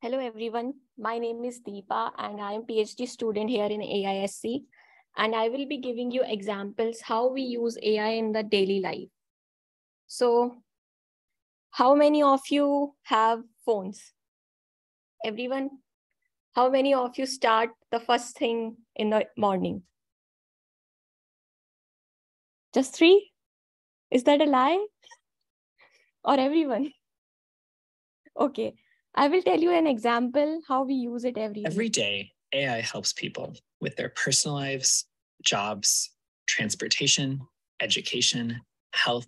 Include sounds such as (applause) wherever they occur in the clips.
Hello everyone, my name is Deepa and I am PhD student here in AISC and I will be giving you examples how we use AI in the daily life. So how many of you have phones? Everyone? How many of you start the first thing in the morning? Just three? Is that a lie? or everyone? (laughs) Okay, I will tell you an example how we use it every day. Every day, AI helps people with their personal lives, jobs, transportation, education, health.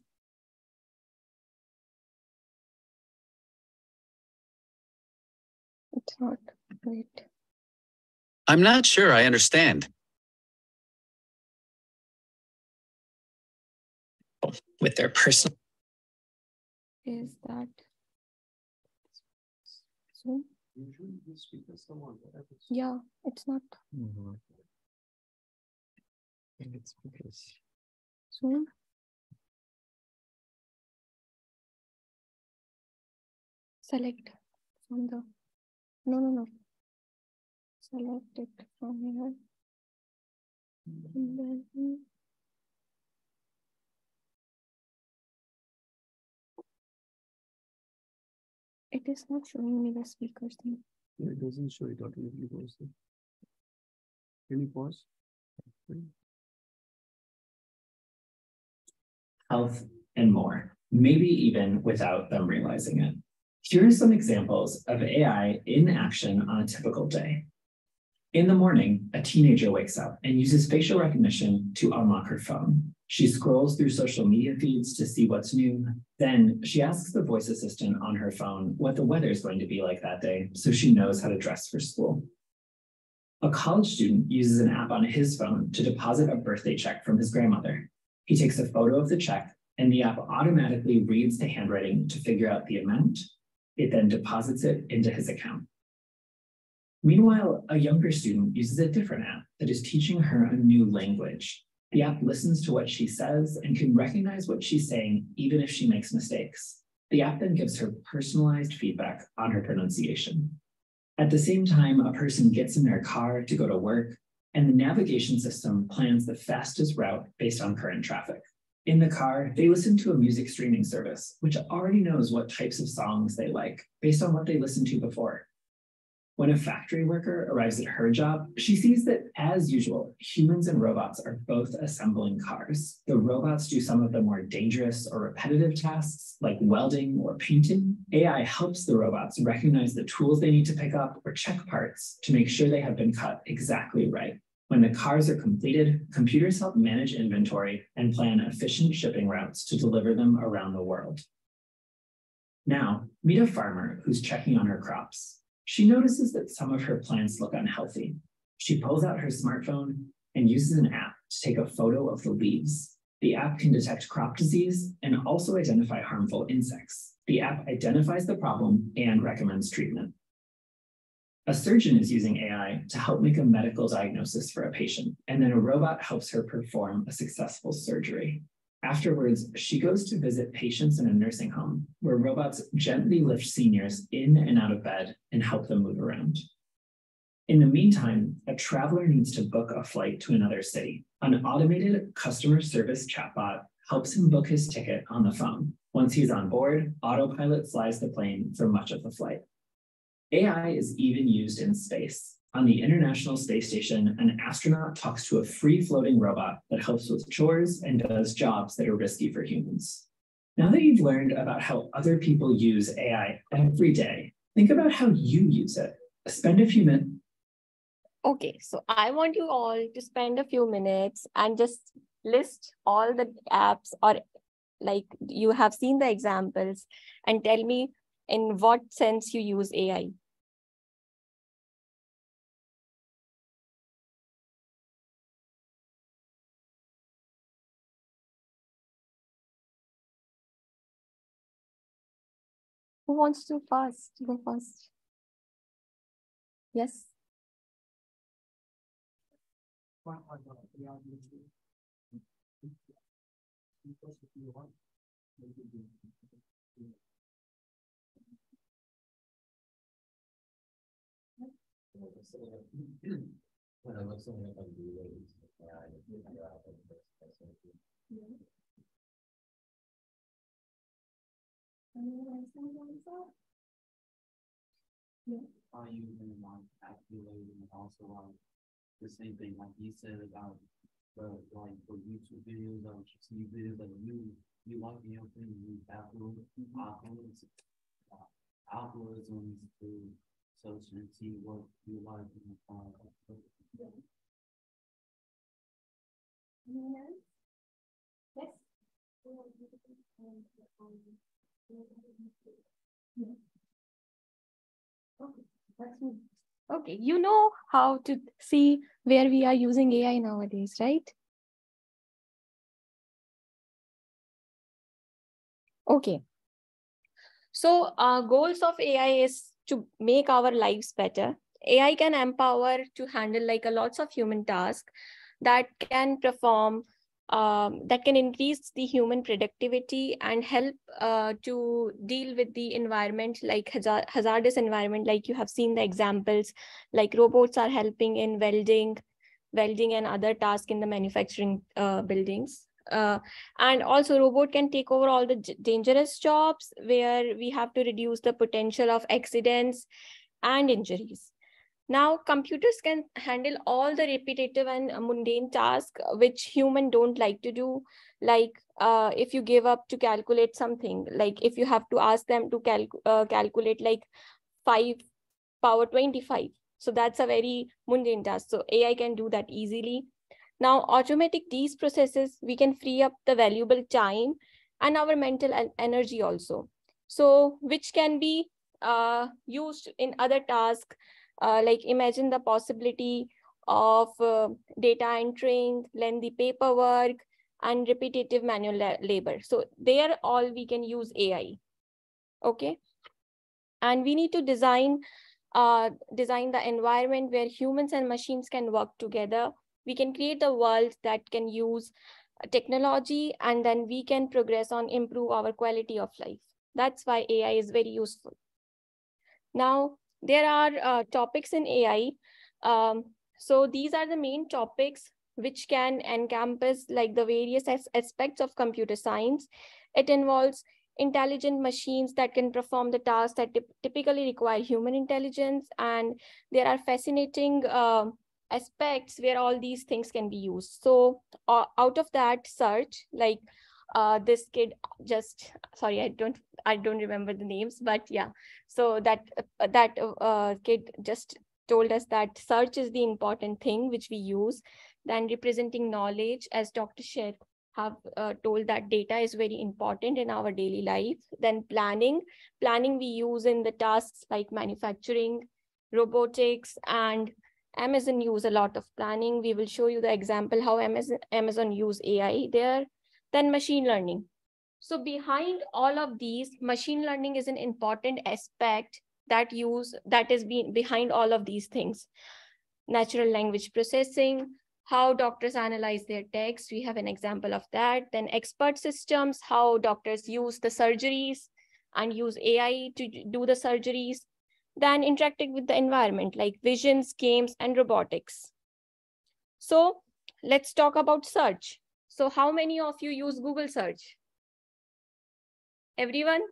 It's not. Wait. I'm not sure I understand. With their personal Is that Zoom? Usually the speaker someone whatever. Yeah, it's not Mm-hmm. I think it's because Zoom. Select from the, no, no, no. Select it from here. And then It is not showing me the speakers thing. yeah, it doesn't show it automatically goes there. Can you pause? health, and more, maybe even without them realizing it. Here are some examples of AI in action on a typical day. In the morning, a teenager wakes up and uses facial recognition to unlock her phone. She scrolls through social media feeds to see what's new. Then she asks the voice assistant on her phone what the weather is going to be like that day so she knows how to dress for school. A college student uses an app on his phone to deposit a birthday check from his grandmother. He takes a photo of the check and the app automatically reads the handwriting to figure out the amount. It then deposits it into his account. Meanwhile, a younger student uses a different app that is teaching her a new language. The app listens to what she says and can recognize what she's saying even if she makes mistakes. The app then gives her personalized feedback on her pronunciation. At the same time, a person gets in their car to go to work, and the navigation system plans the fastest route based on current traffic. In the car, they listen to a music streaming service, which already knows what types of songs they like based on what they listened to before. When a factory worker arrives at her job, she sees that, as usual, humans and robots are both assembling cars. The robots do some of the more dangerous or repetitive tasks, like welding or painting. AI helps the robots recognize the tools they need to pick up or check parts to make sure they have been cut exactly right. When the cars are completed, computers help manage inventory and plan efficient shipping routes to deliver them around the world. Now, meet a farmer who's checking on her crops. She notices that some of her plants look unhealthy. She pulls out her smartphone and uses an app to take a photo of the leaves. The app can detect crop disease and also identify harmful insects. The app identifies the problem and recommends treatment. A surgeon is using AI to help make a medical diagnosis for a patient, and then a robot helps her perform a successful surgery. Afterwards, she goes to visit patients in a nursing home where robots gently lift seniors in and out of bed and help them move around. In the meantime, a traveler needs to book a flight to another city. An automated customer service chatbot helps him book his ticket on the phone. Once he's on board, autopilot flies the plane for much of the flight. AI is even used in space. On the International Space Station, an astronaut talks to a free floating robot that helps with chores and does jobs that are risky for humans. Now that you've learned about how other people use AI every day, think about how you use it. Spend a few minutes. Okay, so I want you all to spend a few minutes and just list all the apps or like you have seen the examples and tell me in what sense you use AI. Who wants to first? Go first. Yes. When I on the best place is. How you even like calculating and also like the same thing like you said about the like for YouTube videos or see videos like you you like the thing you algorithms algorithms algorithms to search and see what you like in the file. Yes. Okay, that's me. Okay, you know how to see where we are using AI nowadays, right? Okay. So uh, goals of AI is to make our lives better. AI can empower to handle like a lots of human tasks that can perform um, that can increase the human productivity and help uh, to deal with the environment like hazard, hazardous environment like you have seen the examples like robots are helping in welding welding and other tasks in the manufacturing uh, buildings. Uh, and also robot can take over all the dangerous jobs where we have to reduce the potential of accidents and injuries now, computers can handle all the repetitive and mundane tasks which human don't like to do. Like uh, if you give up to calculate something, like if you have to ask them to cal uh, calculate like 5 power 25. So that's a very mundane task. So AI can do that easily. Now, automatic these processes, we can free up the valuable time and our mental energy also. So which can be uh, used in other tasks uh, like imagine the possibility of uh, data entering, lengthy paperwork, and repetitive manual la labor. So there all we can use AI. Okay. And we need to design uh, design the environment where humans and machines can work together. We can create a world that can use technology and then we can progress on improve our quality of life. That's why AI is very useful. Now, there are uh, topics in AI. Um, so these are the main topics which can encompass like the various as aspects of computer science. It involves intelligent machines that can perform the tasks that typically require human intelligence. And there are fascinating uh, aspects where all these things can be used. So uh, out of that search, like uh, this kid just sorry i don't i don't remember the names but yeah. So that uh, that uh, kid just told us that search is the important thing which we use. Then representing knowledge as dr Sheth have uh, told that data is very important in our daily life. Then planning planning we use in the tasks like manufacturing robotics and amazon use a lot of planning. We will show you the example how amazon amazon use ai there then machine learning. So behind all of these, machine learning is an important aspect that use that is be, behind all of these things. Natural language processing, how doctors analyze their text. We have an example of that. Then expert systems, how doctors use the surgeries and use AI to do the surgeries. Then interacting with the environment like visions, games, and robotics. So let's talk about search. So how many of you use Google search? Everyone?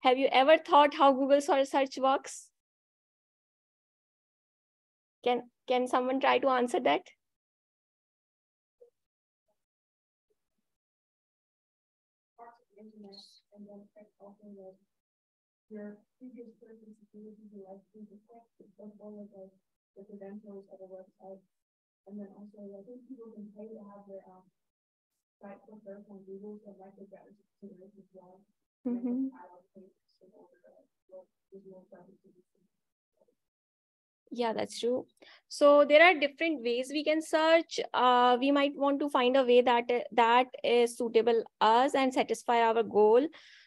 Have you ever thought how Google search works? Can, can someone try to answer that? your previous person's security license as well as the credentials of website and then also, I think people can pay to have their um site first on Google, so that was consideration as well. Mm-hmm. Yeah, that's true. So there are different ways we can search. Uh, we might want to find a way that that is suitable us and satisfy our goal.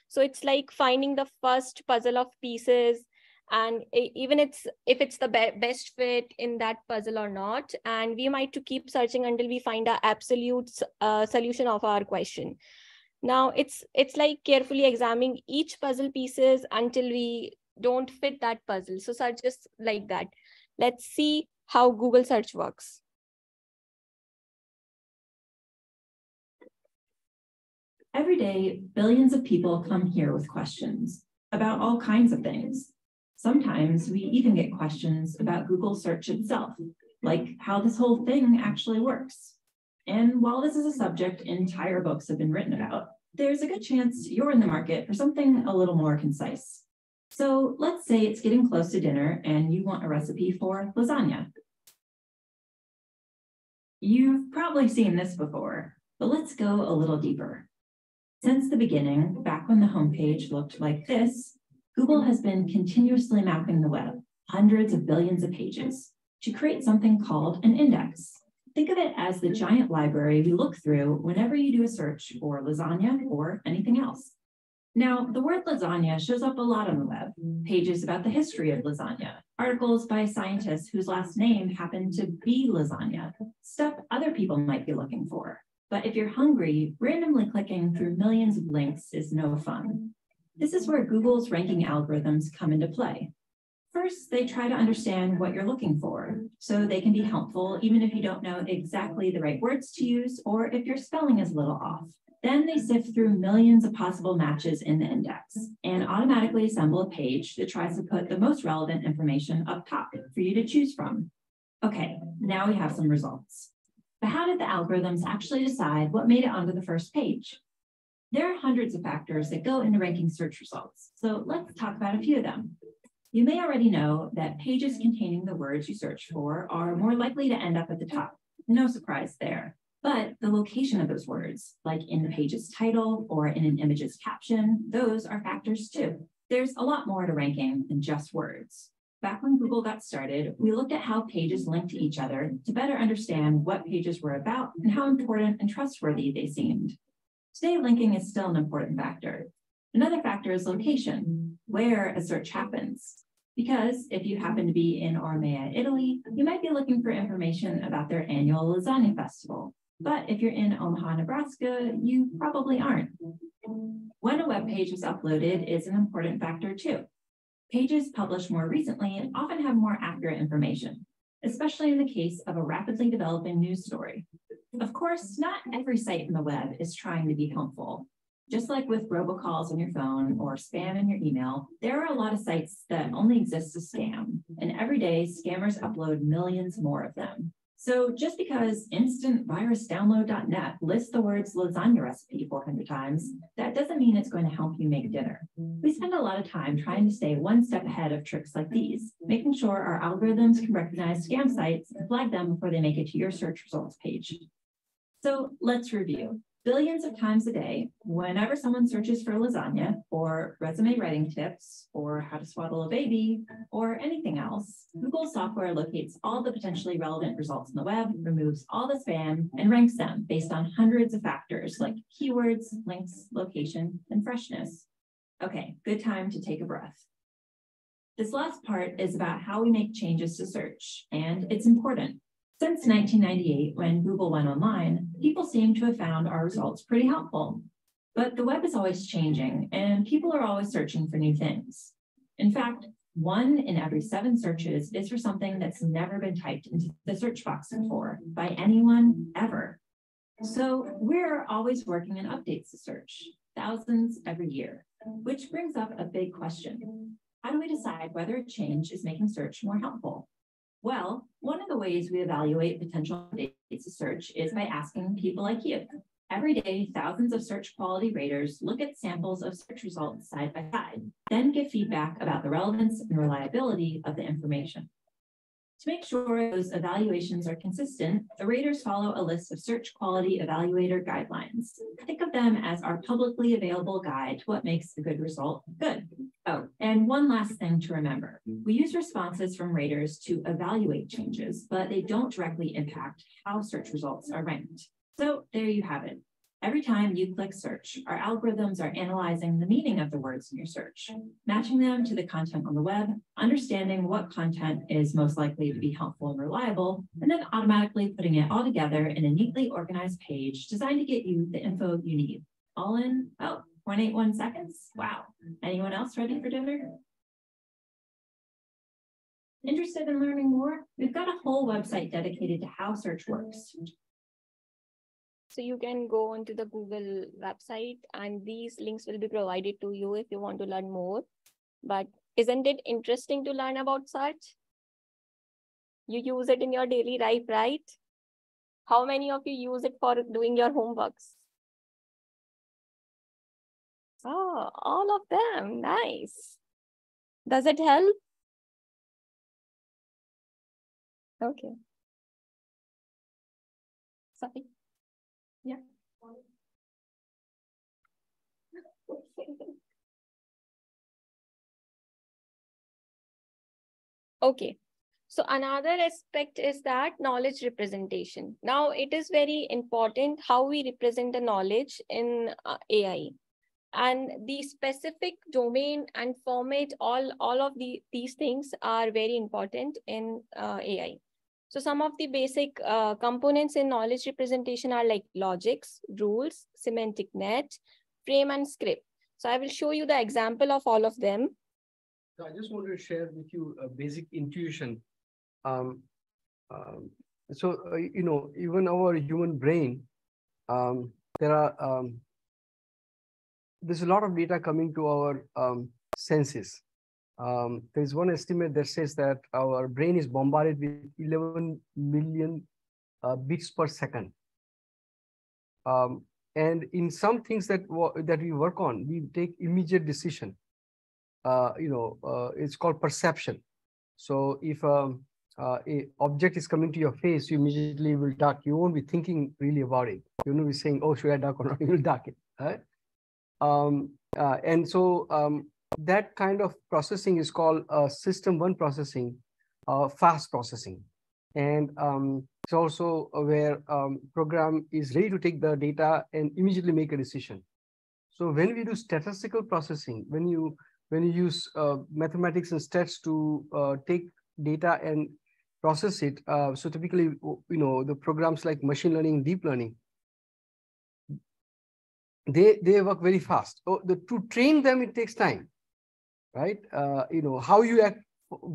So it's like finding the first puzzle of pieces and even it's if it's the be best fit in that puzzle or not and we might to keep searching until we find our absolute uh, solution of our question now it's it's like carefully examining each puzzle pieces until we don't fit that puzzle. So search just like that. Let's see how Google search works. Every day, billions of people come here with questions about all kinds of things. Sometimes we even get questions about Google search itself, like how this whole thing actually works. And while this is a subject entire books have been written about, there's a good chance you're in the market for something a little more concise. So let's say it's getting close to dinner and you want a recipe for lasagna. You've probably seen this before, but let's go a little deeper. Since the beginning, back when the homepage looked like this, Google has been continuously mapping the web, hundreds of billions of pages, to create something called an index. Think of it as the giant library we look through whenever you do a search for lasagna or anything else. Now, the word lasagna shows up a lot on the web, pages about the history of lasagna, articles by scientists whose last name happened to be lasagna, stuff other people might be looking for. But if you're hungry, randomly clicking through millions of links is no fun. This is where Google's ranking algorithms come into play. First, they try to understand what you're looking for, so they can be helpful even if you don't know exactly the right words to use or if your spelling is a little off. Then they sift through millions of possible matches in the index and automatically assemble a page that tries to put the most relevant information up top for you to choose from. Okay, now we have some results. But how did the algorithms actually decide what made it onto the first page? There are hundreds of factors that go into ranking search results, so let's talk about a few of them. You may already know that pages containing the words you search for are more likely to end up at the top. No surprise there. But the location of those words, like in the page's title or in an image's caption, those are factors too. There's a lot more to ranking than just words. Back when Google got started, we looked at how pages linked to each other to better understand what pages were about and how important and trustworthy they seemed. Today, linking is still an important factor. Another factor is location, where a search happens. Because if you happen to be in Ormea, Italy, you might be looking for information about their annual lasagna festival. But if you're in Omaha, Nebraska, you probably aren't. When a web page is uploaded is an important factor too. Pages published more recently often have more accurate information, especially in the case of a rapidly developing news story. Of course, not every site in the web is trying to be helpful. Just like with robocalls on your phone or spam in your email, there are a lot of sites that only exist to scam, and every day scammers upload millions more of them. So just because instantvirusdownload.net lists the words lasagna recipe 400 times, that doesn't mean it's going to help you make dinner. We spend a lot of time trying to stay one step ahead of tricks like these, making sure our algorithms can recognize scam sites and flag them before they make it to your search results page. So let's review billions of times a day, whenever someone searches for lasagna or resume writing tips or how to swaddle a baby or anything else, Google software locates all the potentially relevant results on the web, removes all the spam, and ranks them based on hundreds of factors like keywords, links, location, and freshness. Okay, good time to take a breath. This last part is about how we make changes to search, and it's important since 1998, when Google went online, people seem to have found our results pretty helpful. But the web is always changing, and people are always searching for new things. In fact, one in every seven searches is for something that's never been typed into the search box before by anyone ever. So we're always working on updates to search, thousands every year, which brings up a big question. How do we decide whether a change is making search more helpful? Well, one of the ways we evaluate potential updates to search is by asking people like you. Every day, thousands of search quality raters look at samples of search results side by side, then give feedback about the relevance and reliability of the information. To make sure those evaluations are consistent, the raters follow a list of search quality evaluator guidelines. Think of them as our publicly available guide to what makes a good result good. Oh, and one last thing to remember. We use responses from raters to evaluate changes, but they don't directly impact how search results are ranked. So there you have it. Every time you click search, our algorithms are analyzing the meaning of the words in your search, matching them to the content on the web, understanding what content is most likely to be helpful and reliable, and then automatically putting it all together in a neatly organized page designed to get you the info you need. All in about 0.81 seconds. Wow. Anyone else ready for dinner? Interested in learning more? We've got a whole website dedicated to how search works. So you can go onto the Google website and these links will be provided to you if you want to learn more. But isn't it interesting to learn about search? You use it in your daily life, right? How many of you use it for doing your homeworks? Oh, all of them. Nice. Does it help? Okay. Sorry. Yeah. Okay. So another aspect is that knowledge representation. Now it is very important how we represent the knowledge in uh, AI and the specific domain and format, all, all of the, these things are very important in uh, AI. So some of the basic uh, components in knowledge representation are like logics, rules, semantic net, frame and script. So I will show you the example of all of them. So I just wanted to share with you a basic intuition. Um, um, so, uh, you know, even our human brain, um, there are, um, there's a lot of data coming to our um, senses. Um, there's one estimate that says that our brain is bombarded with 11 million uh, bits per second. Um, and in some things that that we work on, we take immediate decision. Uh, you know, uh, it's called perception. So if um, uh, a object is coming to your face, you immediately will duck. You won't be thinking really about it. You won't be saying, "Oh, should I duck or not?" (laughs) You will duck it. Right? Um, uh, and so um, that kind of processing is called uh, system one processing, uh, fast processing. And um, it's also where um, program is ready to take the data and immediately make a decision. So when we do statistical processing, when you when you use uh, mathematics and stats to uh, take data and process it, uh, so typically, you know, the programs like machine learning, deep learning, they they work very fast. So the, to train them, it takes time, right? Uh, you know how you act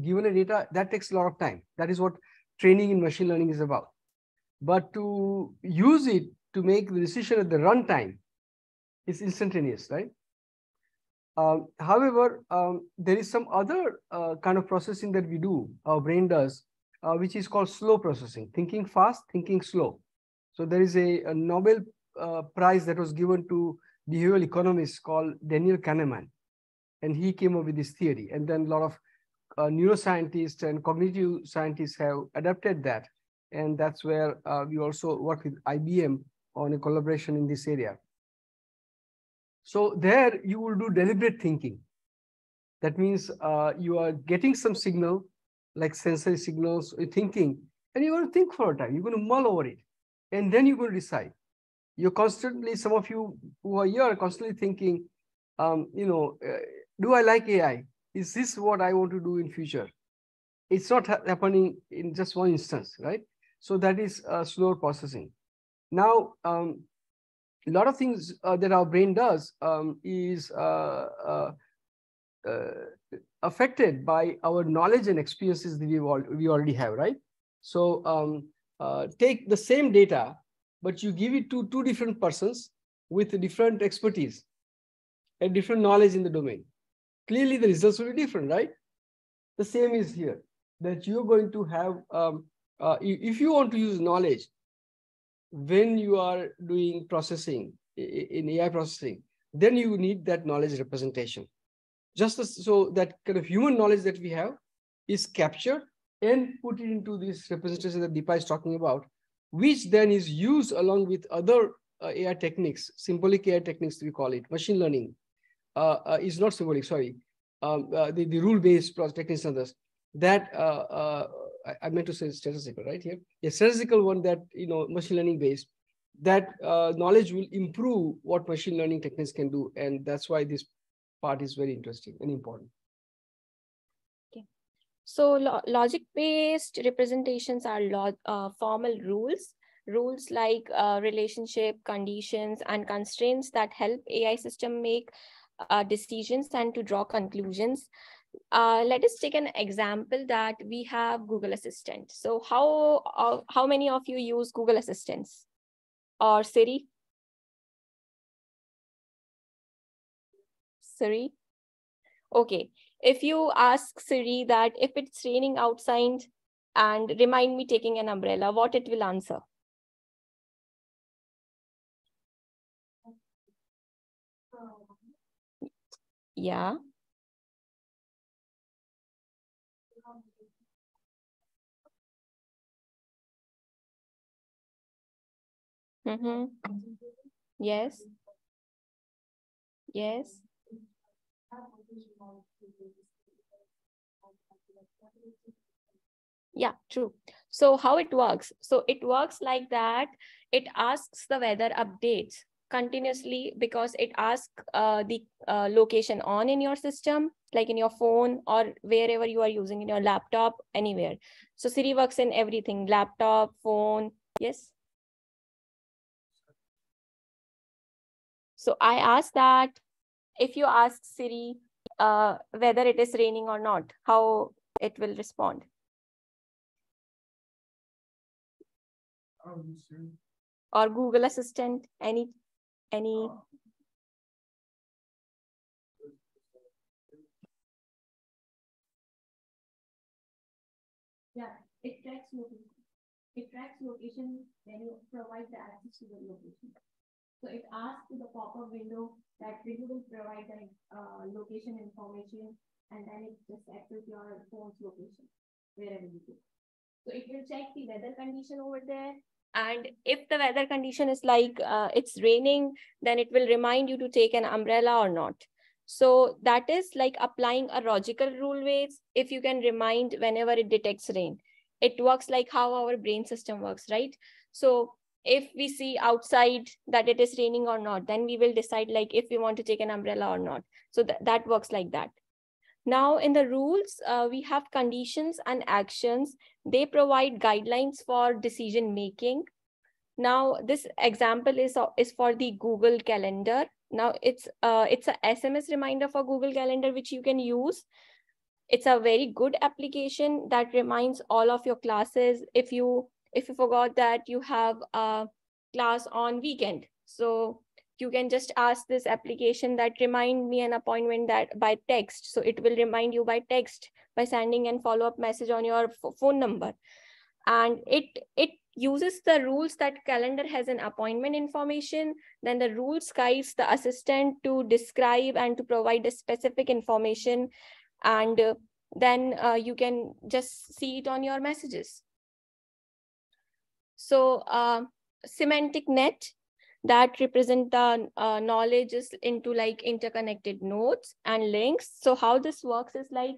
given a data that takes a lot of time. That is what training in machine learning is about. But to use it to make the decision at the runtime is instantaneous, right? Um, however, um, there is some other uh, kind of processing that we do, our brain does, uh, which is called slow processing, thinking fast, thinking slow. So there is a, a Nobel uh, prize that was given to behavioral economist called Daniel Kahneman. And he came up with this theory. And then a lot of uh, neuroscientists and cognitive scientists have adapted that. And that's where uh, we also work with IBM on a collaboration in this area. So there you will do deliberate thinking. That means uh, you are getting some signal, like sensory signals, thinking, and you're going to think for a time. You're going to mull over it. And then you're going to decide you're constantly, some of you who are here are constantly thinking, um, you know, uh, do I like AI? Is this what I want to do in future? It's not ha happening in just one instance, right? So that is uh, slower processing. Now, um, a lot of things uh, that our brain does um, is uh, uh, uh, affected by our knowledge and experiences that we, we already have, right? So um, take the same data but you give it to two different persons with different expertise and different knowledge in the domain. Clearly, the results will be different, right? The same is here that you're going to have, um, uh, if you want to use knowledge when you are doing processing in AI processing, then you need that knowledge representation. Just as, so that kind of human knowledge that we have is captured and put into this representation that Deepa is talking about which then is used along with other uh, AI techniques, symbolic AI techniques, we call it, machine learning. Uh, uh, is not symbolic, sorry. Um, uh, the, the rule-based techniques and others. That, I, I, meant to say statistical, right here. A statistical one that, you know, machine learning based, that knowledge will improve what machine learning techniques can do. And that's why this part is very interesting and important. Okay. So lo logic-based representations are log uh, formal rules, rules like uh, relationship, conditions, and constraints that help AI system make uh, decisions and to draw conclusions. uh, let us take an example that we have Google Assistant. So how, uh, how many of you use Google Assistants or Siri? Siri? Okay, if you ask Siri that if it's raining outside and remind me taking an umbrella, what it will answer? Yeah. Mm-hmm. Yes. Yes. Yeah, true. So how it works? So it works like that. It asks the weather updates continuously because it asks uh, the uh, location on in your system, like in your phone or wherever you are using in your laptop, anywhere. So Siri works in everything, laptop, phone. Yes. So I asked that if you ask Siri uh, whether it is raining or not, how it will respond. Or Google Assistant, any, any. Yeah, it tracks location. It tracks location when you provide the access to the location. So it asks the pop-up window that window will provide the uh, location information and then it just access your phone's location wherever you go. So it will check the weather condition over there. And if the weather condition is like uh, it's raining, then it will remind you to take an umbrella or not. So that is like applying a logical rule ways if you can remind whenever it detects rain. It works like how our brain system works, right? So if we see outside that it is raining or not, then we will decide like if we want to take an umbrella or not. So th that works like that. Now in the rules, uh, we have conditions and actions. They provide guidelines for decision making. Now this example is, is for the Google Calendar. Now it's uh, it's a SMS reminder for Google Calendar, which you can use. It's a very good application that reminds all of your classes. If you if you forgot that you have a class on weekend, so you can just ask this application that remind me an appointment that by text. So it will remind you by text by sending an follow-up message on your phone number. And it, it uses the rules that calendar has an appointment information, then the rules guides the assistant to describe and to provide a specific information. And uh, then uh, you can just see it on your messages. So uh, semantic net that represent the uh, knowledge is into like interconnected nodes and links. So how this works is like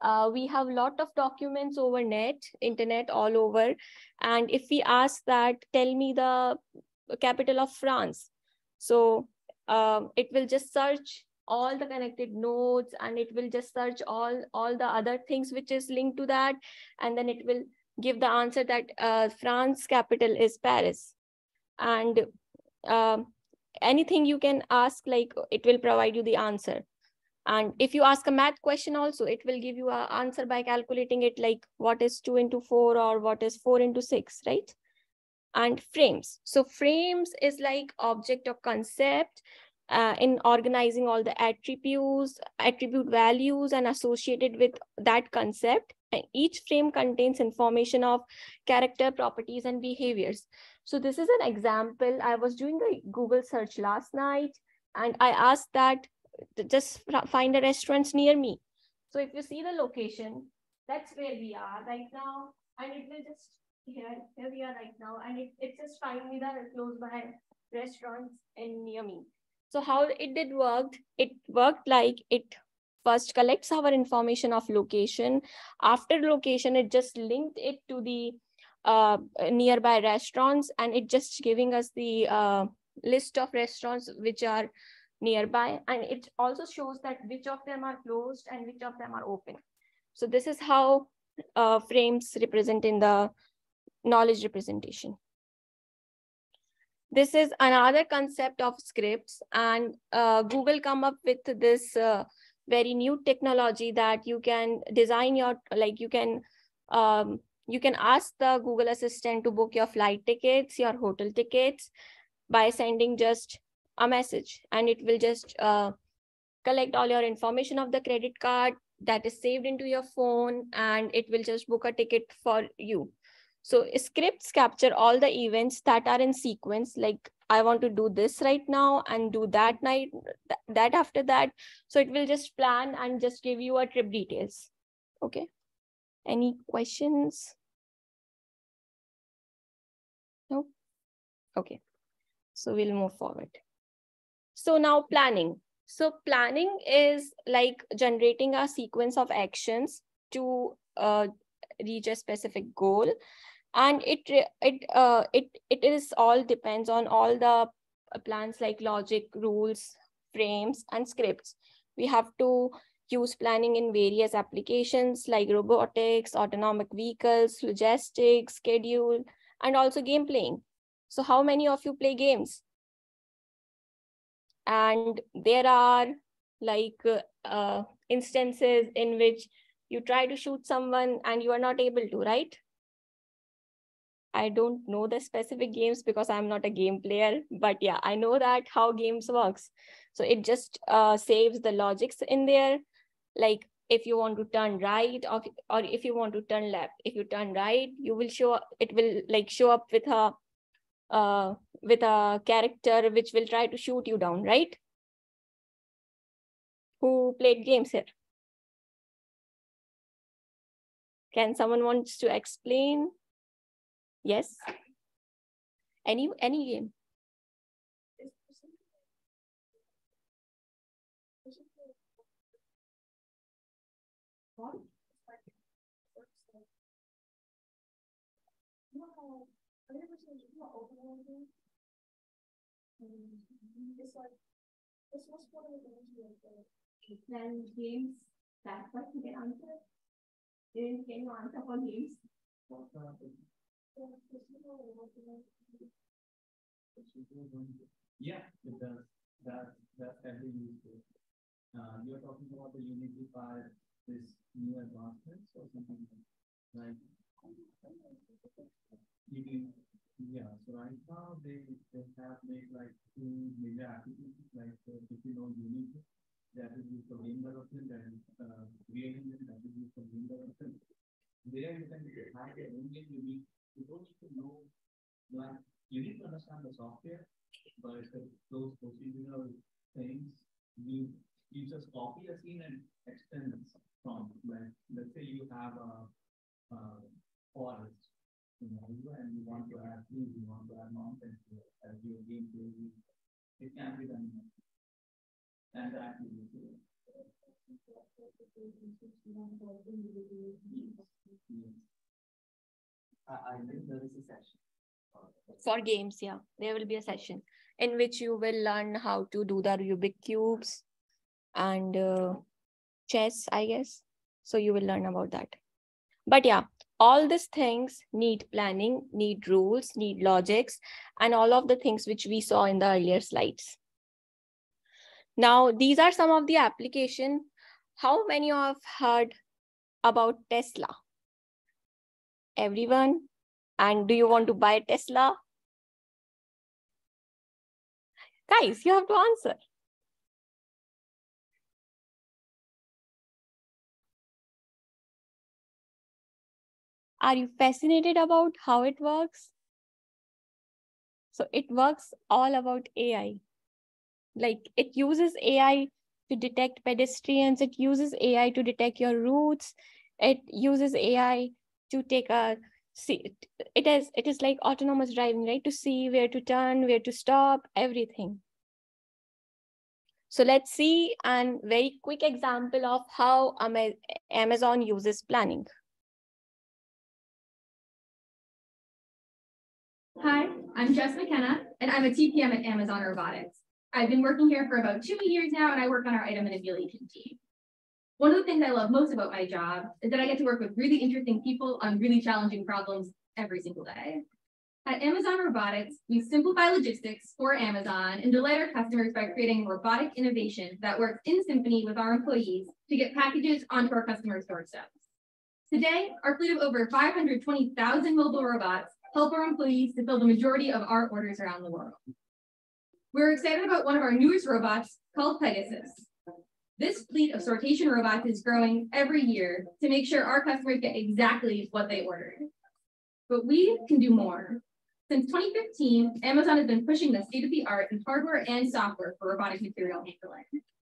uh, we have a lot of documents over net, internet all over. And if we ask that, tell me the capital of France. So um, it will just search all the connected nodes and it will just search all, all the other things which is linked to that. And then it will give the answer that uh, France capital is Paris. And um, anything you can ask, like it will provide you the answer. And if you ask a math question also, it will give you an answer by calculating it like what is two into four or what is four into six, right? And frames. So frames is like object or concept uh, in organizing all the attributes, attribute values and associated with that concept. And each frame contains information of character properties and behaviors. So this is an example. I was doing a Google search last night and I asked that just find the restaurants near me. So if you see the location, that's where we are right now. And it will just here, here we are right now. And it, it just find me the close by restaurants in near me. So how it did work, it worked like it first collects our information of location. After location, it just linked it to the uh, nearby restaurants and it just giving us the uh, list of restaurants which are nearby and it also shows that which of them are closed and which of them are open. So this is how uh, frames represent in the knowledge representation. This is another concept of scripts and uh, Google come up with this uh, very new technology that you can design your like you can um, you can ask the google assistant to book your flight tickets your hotel tickets by sending just a message and it will just uh, collect all your information of the credit card that is saved into your phone and it will just book a ticket for you so scripts capture all the events that are in sequence like I want to do this right now and do that night, th that after that. So it will just plan and just give you a trip details. Okay. Any questions? No? Okay. So we'll move forward. So now planning. So planning is like generating a sequence of actions to uh, reach a specific goal and it it uh, it it is all depends on all the uh, plans like logic rules frames and scripts we have to use planning in various applications like robotics autonomic vehicles logistics schedule and also game playing so how many of you play games and there are like uh, uh, instances in which you try to shoot someone and you are not able to right I don't know the specific games because I'm not a game player, but yeah, I know that how games works. So it just uh, saves the logics in there. Like if you want to turn right or, or if you want to turn left, if you turn right, you will show, it will like show up with a, uh, with a character which will try to shoot you down, right? Who played games here? Can someone wants to explain? Yes. Any any game. It's like this was one of the games we Then games that question get answered. Didn't get you answer for games. Yeah, it does. That that's every use. Uh, you're talking about the Unity 5, this new advancements or something like you can, yeah. So right now they they have made like two major applications like uh, if you know Unity, that is used for game development and uh, Real Engine that is used for game development. There you can have your own game you need to know, like, you need to understand the software, but those procedural things, you, you just copy a scene and extend it from, like, let's say you have a, a forest and you want to add trees, you want to add mountains as your game plays, it can be done. And that is it. Yes. I think there is a session. For games, yeah, there will be a session in which you will learn how to do the Rubik cubes and uh, chess, I guess. So you will learn about that. But yeah, all these things need planning, need rules, need logics, and all of the things which we saw in the earlier slides. Now, these are some of the application. How many of heard about Tesla? everyone? And do you want to buy Tesla? Guys, you have to answer. Are you fascinated about how it works? So it works all about AI. Like it uses AI to detect pedestrians. It uses AI to detect your routes. It uses AI to take a see it is it is like autonomous driving right to see where to turn where to stop everything so let's see a very quick example of how amazon uses planning Hi, I'm Jess McKenna, and I'm a TPM at Amazon Robotics. I've been working here for about two years now, and I work on our item manipulation team. One of the things I love most about my job is that I get to work with really interesting people on really challenging problems every single day. At Amazon Robotics, we simplify logistics for Amazon and delight our customers by creating robotic innovation that works in symphony with our employees to get packages onto our customers' doorsteps. Today, our fleet of over 520,000 mobile robots help our employees to fill the majority of our orders around the world. We're excited about one of our newest robots called Pegasus. This fleet of sortation robots is growing every year to make sure our customers get exactly what they ordered. But we can do more. Since 2015, Amazon has been pushing the state of the art in hardware and software for robotic material handling.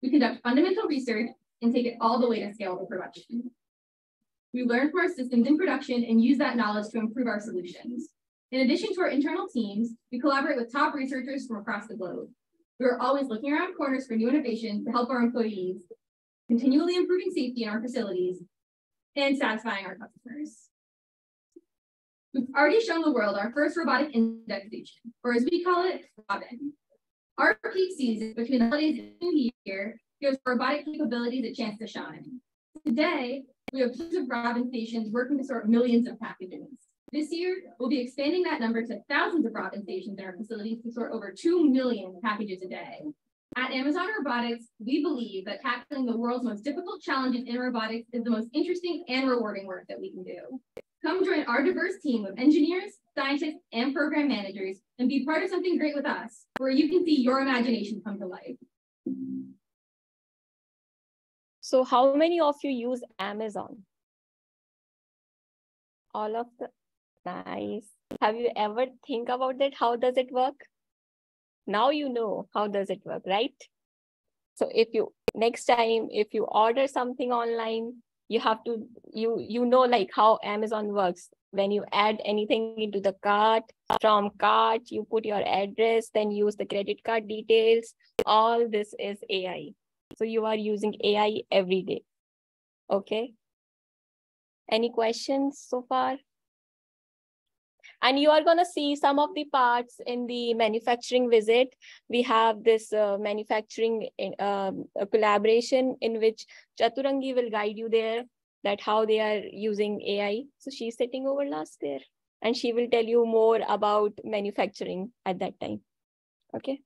We conduct fundamental research and take it all the way to scalable production. We learn from our systems in production and use that knowledge to improve our solutions. In addition to our internal teams, we collaborate with top researchers from across the globe. We are always looking around corners for new innovations to help our employees, continually improving safety in our facilities and satisfying our customers. We've already shown the world our first robotic index station, or as we call it, Robin. Our peak season between the holidays and New Year gives robotic capabilities a chance to shine. Today, we have tons of Robin stations working to sort millions of packages. This year, we'll be expanding that number to thousands of Robin stations in our facilities to sort over 2 million packages a day. At Amazon Robotics, we believe that tackling the world's most difficult challenges in robotics is the most interesting and rewarding work that we can do. Come join our diverse team of engineers, scientists, and program managers and be part of something great with us, where you can see your imagination come to life. So how many of you use Amazon? All of the, nice. Have you ever think about that? How does it work? Now you know how does it work, right? So if you, next time, if you order something online, you have to you you know like how amazon works when you add anything into the cart from cart you put your address then use the credit card details all this is ai so you are using ai every day okay any questions so far and you are going to see some of the parts in the manufacturing visit. We have this uh, manufacturing in, um, collaboration in which Chathurangi will guide you there that how they are using ai so she's sitting over last there and she will tell you more about manufacturing at that time. Okay?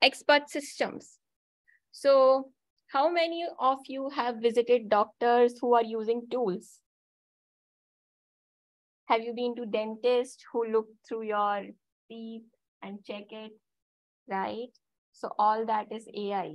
Expert systems. So how many of you have visited doctors who are using tools? Have you been to dentists who look through your teeth and check it, right? So all that is AI.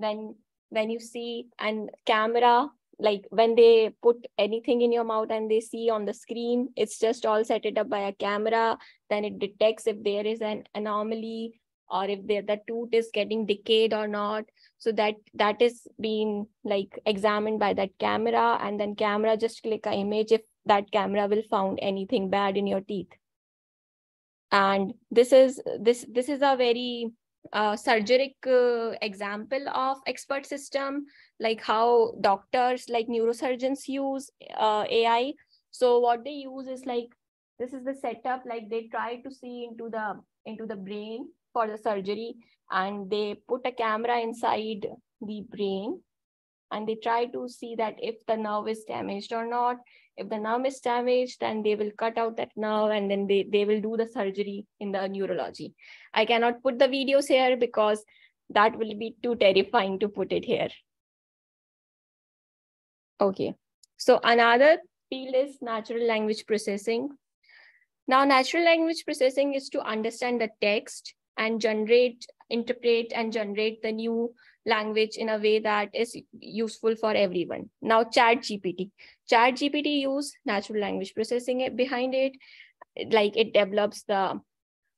Then when you see and camera, like when they put anything in your mouth and they see on the screen, it's just all set it up by a camera. Then it detects if there is an anomaly or if the tooth is getting decayed or not. So that that is being like examined by that camera and then camera just click an image if that camera will found anything bad in your teeth. And this is this this is a very uh, surgical uh, example of expert system like how doctors like neurosurgeons use uh, ai so what they use is like this is the setup like they try to see into the into the brain for the surgery and they put a camera inside the brain and they try to see that if the nerve is damaged or not. If the nerve is damaged then they will cut out that nerve and then they, they will do the surgery in the neurology. I cannot put the videos here because that will be too terrifying to put it here. Okay. So another field is natural language processing. Now natural language processing is to understand the text and generate, interpret and generate the new language in a way that is useful for everyone. Now ChatGPT. Chat GPT use natural language processing it behind it. Like it develops the,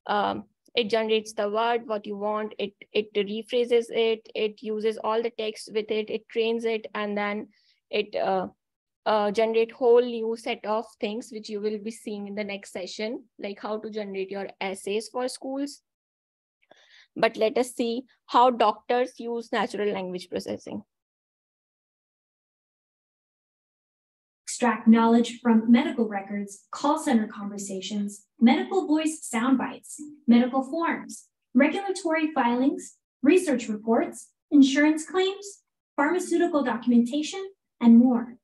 um, it generates the word, what you want, it, it rephrases it, it uses all the text with it, it trains it, and then it uh, uh, generate whole new set of things which you will be seeing in the next session, like how to generate your essays for schools, but let us see how doctors use natural language processing. Extract knowledge from medical records, call center conversations, medical voice sound bites, medical forms, regulatory filings, research reports, insurance claims, pharmaceutical documentation, and more.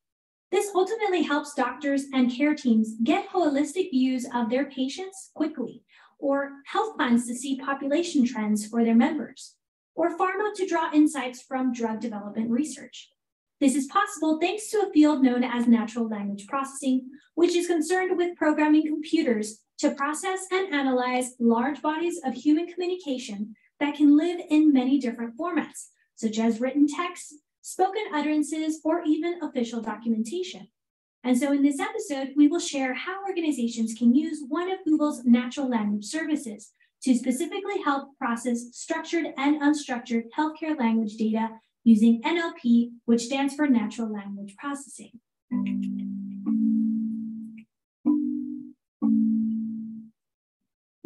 This ultimately helps doctors and care teams get holistic views of their patients quickly, or health plans to see population trends for their members, or pharma to draw insights from drug development research. This is possible thanks to a field known as natural language processing, which is concerned with programming computers to process and analyze large bodies of human communication that can live in many different formats, such as written text, spoken utterances, or even official documentation. And so in this episode, we will share how organizations can use one of Google's natural language services to specifically help process structured and unstructured healthcare language data using NLP, which stands for Natural Language Processing.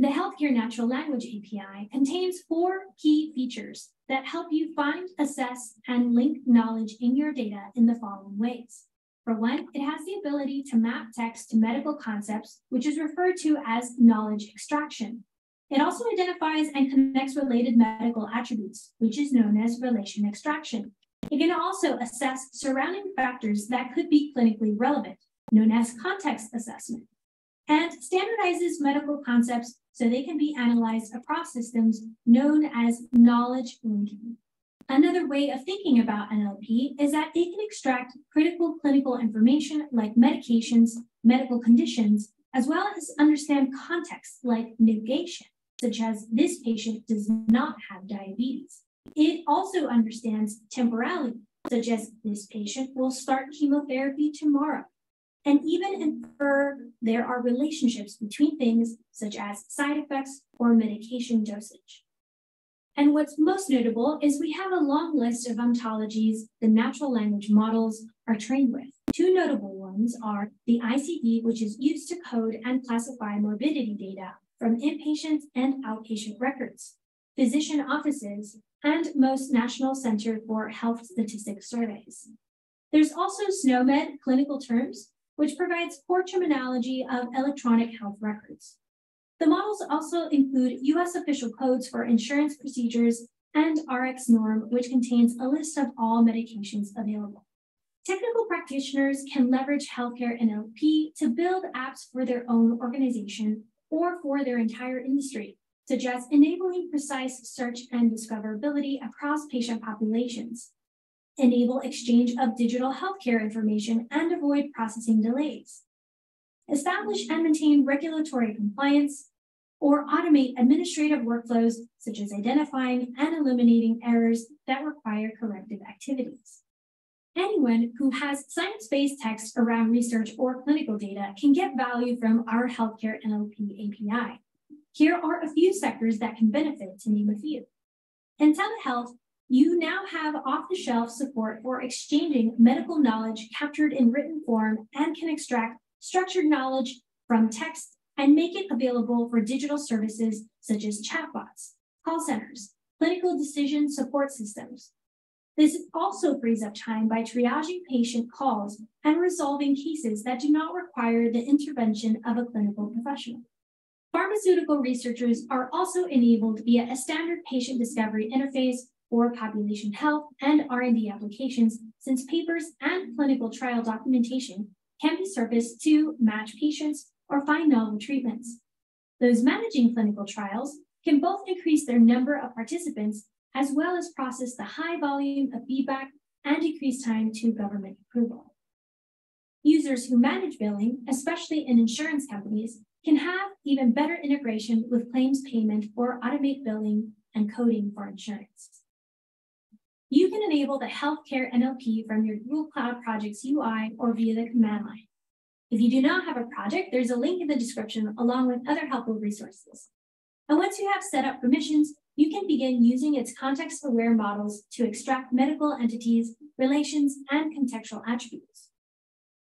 The Healthcare Natural Language API contains four key features that help you find, assess, and link knowledge in your data in the following ways. For one, it has the ability to map text to medical concepts, which is referred to as knowledge extraction. It also identifies and connects related medical attributes, which is known as relation extraction. It can also assess surrounding factors that could be clinically relevant, known as context assessment, and standardizes medical concepts so they can be analyzed across systems known as knowledge linking. Another way of thinking about NLP is that it can extract critical clinical information like medications, medical conditions, as well as understand context like mitigation such as this patient does not have diabetes. It also understands temporality, such as this patient will start chemotherapy tomorrow, and even infer there are relationships between things such as side effects or medication dosage. And what's most notable is we have a long list of ontologies the natural language models are trained with. Two notable ones are the ICD, which is used to code and classify morbidity data from inpatient and outpatient records, physician offices, and most National Center for Health Statistics surveys. There's also SNOMED clinical terms, which provides core terminology of electronic health records. The models also include US official codes for insurance procedures and RxNorm, which contains a list of all medications available. Technical practitioners can leverage healthcare NLP to build apps for their own organization or for their entire industry, such as enabling precise search and discoverability across patient populations, enable exchange of digital healthcare information and avoid processing delays, establish and maintain regulatory compliance, or automate administrative workflows such as identifying and eliminating errors that require corrective activities. Anyone who has science-based text around research or clinical data can get value from our healthcare NLP API. Here are a few sectors that can benefit, to name a few. In telehealth, you now have off-the-shelf support for exchanging medical knowledge captured in written form and can extract structured knowledge from text and make it available for digital services such as chatbots, call centers, clinical decision support systems, this also frees up time by triaging patient calls and resolving cases that do not require the intervention of a clinical professional. Pharmaceutical researchers are also enabled via a standard patient discovery interface for population health and R&D applications since papers and clinical trial documentation can be surfaced to match patients or find novel treatments. Those managing clinical trials can both increase their number of participants as well as process the high volume of feedback and decrease time to government approval. Users who manage billing, especially in insurance companies, can have even better integration with claims payment or automate billing and coding for insurance. You can enable the healthcare NLP from your Google Cloud Projects UI or via the command line. If you do not have a project, there's a link in the description along with other helpful resources. And once you have set up permissions, you can begin using its context-aware models to extract medical entities, relations, and contextual attributes.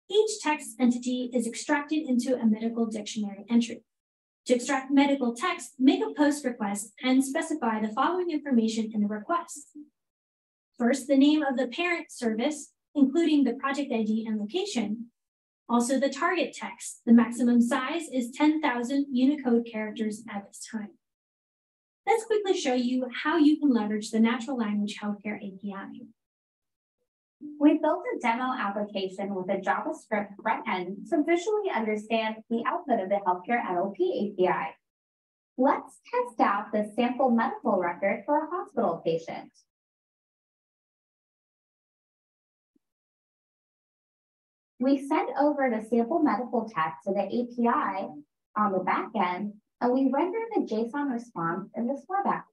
Each text entity is extracted into a medical dictionary entry. To extract medical text, make a post request and specify the following information in the request. First, the name of the parent service, including the project ID and location. Also the target text. The maximum size is 10,000 Unicode characters at this time. Let's quickly show you how you can leverage the Natural Language Healthcare API. We built a demo application with a JavaScript front end to visually understand the output of the Healthcare NLP API. Let's test out the sample medical record for a hospital patient. We send over the sample medical text to the API on the back end, and we render the JSON response in this web app.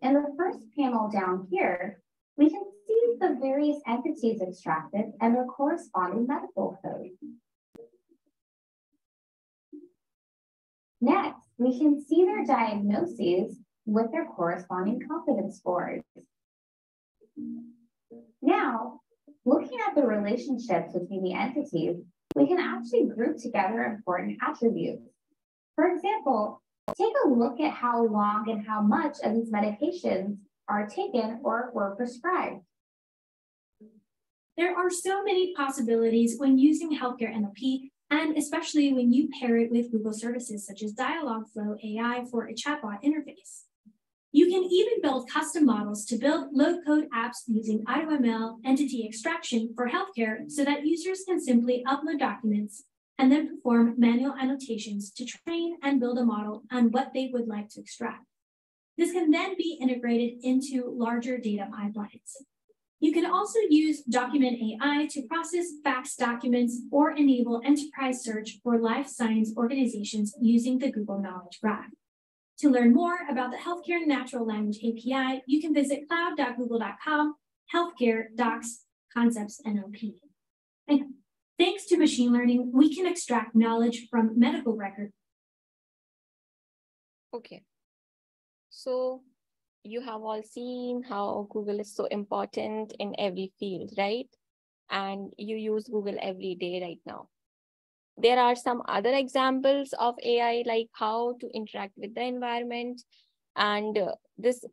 In the first panel down here, we can see the various entities extracted and their corresponding medical code. Next, we can see their diagnoses with their corresponding confidence scores. Now, looking at the relationships between the entities, we can actually group together important attributes. For example, take a look at how long and how much of these medications are taken or were prescribed. There are so many possibilities when using healthcare NLP, and especially when you pair it with Google services such as Dialogflow AI for a chatbot interface. You can even build custom models to build low-code apps using AutoML entity extraction for healthcare so that users can simply upload documents and then perform manual annotations to train and build a model on what they would like to extract. This can then be integrated into larger data pipelines. You can also use Document AI to process fax documents or enable enterprise search for life science organizations using the Google Knowledge Graph. To learn more about the Healthcare Natural Language API, you can visit cloud.google.com, Healthcare Docs Concepts NLP. And thanks to machine learning, we can extract knowledge from medical records. Okay. So you have all seen how Google is so important in every field, right? And you use Google every day right now there are some other examples of AI, like how to interact with the environment. And uh, this,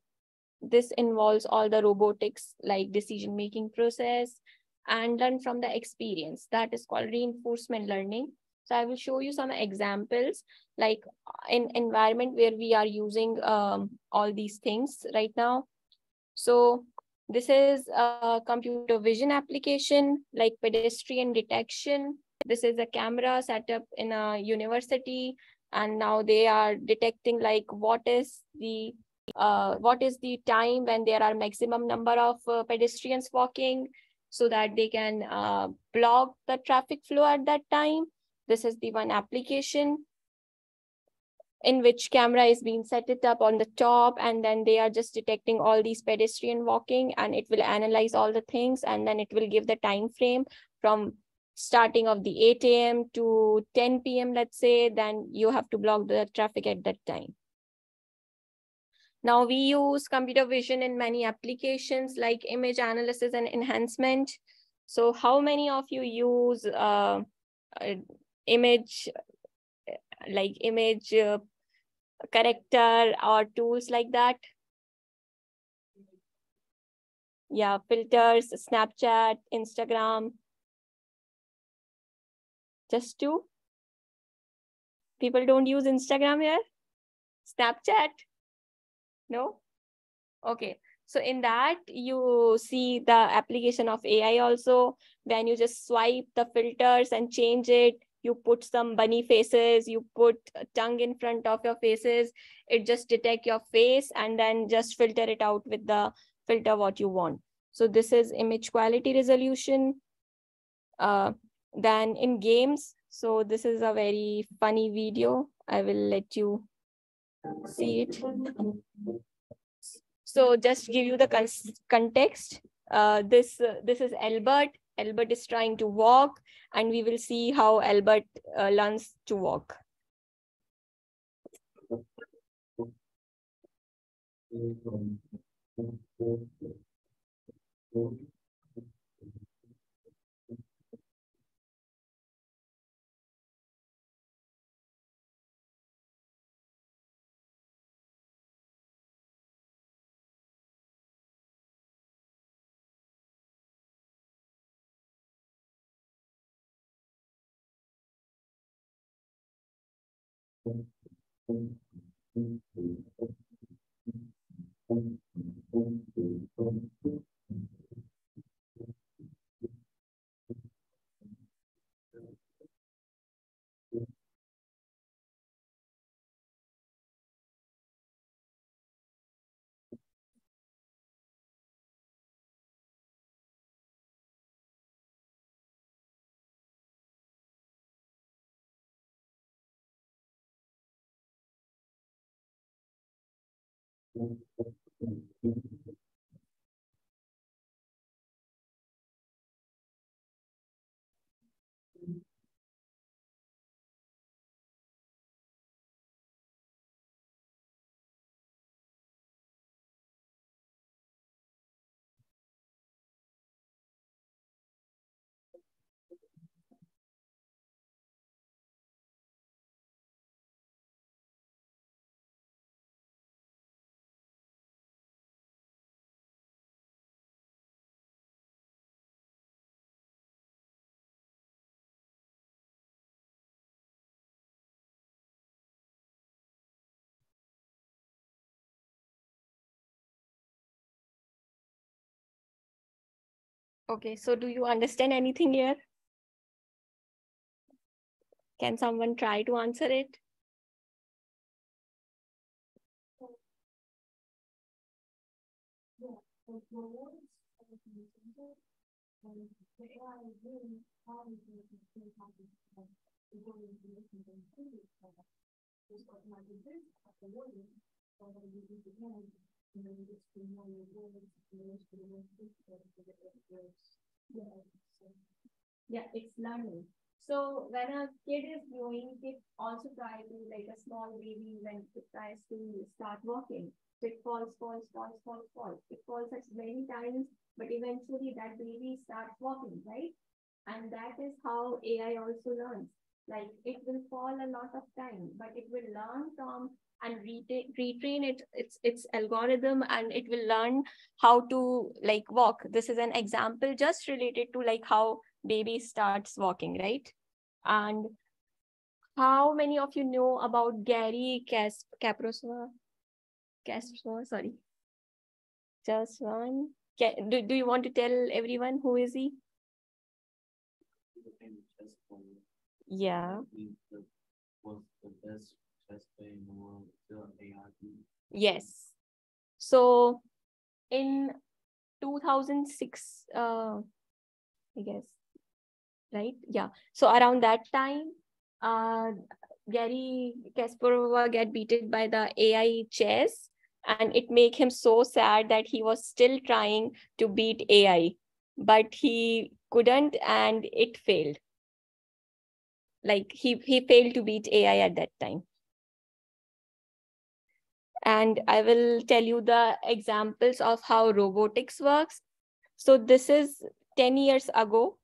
this involves all the robotics, like decision-making process and learn from the experience. That is called reinforcement learning. So I will show you some examples, like in environment where we are using um, all these things right now. So this is a computer vision application, like pedestrian detection, this is a camera set up in a university and now they are detecting like what is the uh, what is the time when there are maximum number of uh, pedestrians walking so that they can uh, block the traffic flow at that time. This is the one application in which camera is being set it up on the top and then they are just detecting all these pedestrian walking and it will analyze all the things and then it will give the time frame from starting of the 8 a.m. to 10 p.m., let's say, then you have to block the traffic at that time. Now we use computer vision in many applications like image analysis and enhancement. So how many of you use uh, uh, image, like image uh, corrector or tools like that? Yeah, filters, Snapchat, Instagram, just to. People don't use Instagram here? Snapchat? No? Okay. So in that, you see the application of AI also. When you just swipe the filters and change it, you put some bunny faces, you put a tongue in front of your faces, it just detect your face and then just filter it out with the filter what you want. So this is image quality resolution. Uh, than in games. So this is a very funny video. I will let you see it. So just give you the context. Uh, this uh, this is Albert. Albert is trying to walk, and we will see how Albert uh, learns to walk. Thank you. Thank you. Okay, so do you understand anything here? Can someone try to answer it? Yeah, it's learning. So when a kid is growing, it also tries to like a small baby when it tries to start walking. It falls, falls, falls, falls, falls. It falls such many times, but eventually that baby starts walking, right? And that is how AI also learns. Like it will fall a lot of time, but it will learn from and retrain, retrain it its its algorithm and it will learn how to like walk. This is an example just related to like how baby starts walking right? And how many of you know about Garry Kas- Kasparov? Kasparov, sorry. Just one. Do, do you want to tell everyone who is he? Yeah Yes. So in 2006, uh, I guess, right? Yeah. So around that time, uh, Garry Kasparov get beaten by the AI chess, and it make him so sad that he was still trying to beat AI, but he couldn't, and it failed. Like he he failed to beat AI at that time and I will tell you the examples of how robotics works. So this is 10 years ago.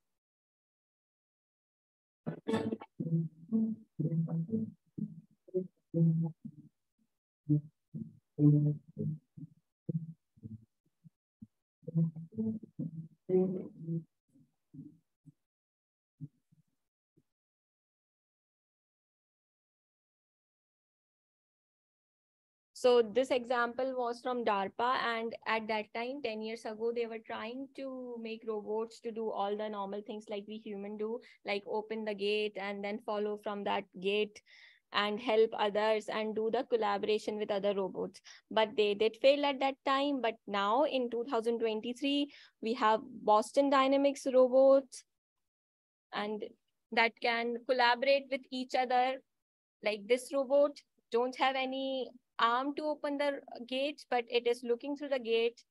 So this example was from DARPA and at that time, 10 years ago, they were trying to make robots to do all the normal things like we human do, like open the gate and then follow from that gate and help others and do the collaboration with other robots. But they did fail at that time. But now in 2023, we have Boston Dynamics robots and that can collaborate with each other. Like this robot don't have any arm to open the gate, but it is looking through the gate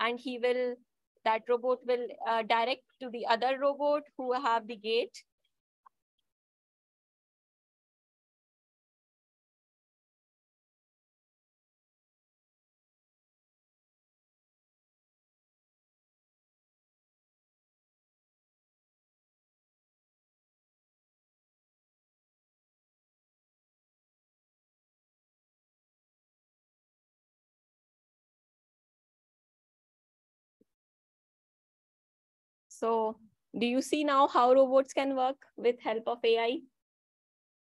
and he will, that robot will uh, direct to the other robot who have the gate. So do you see now how robots can work with help of AI?